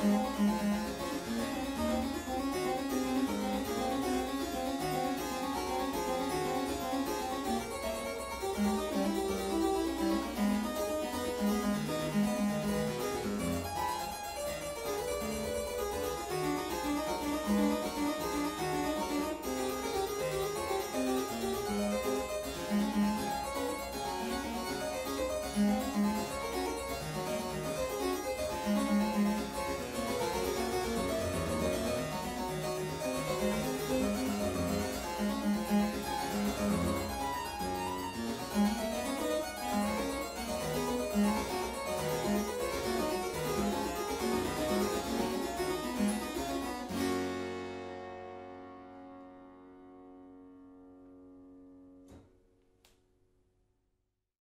Música 음.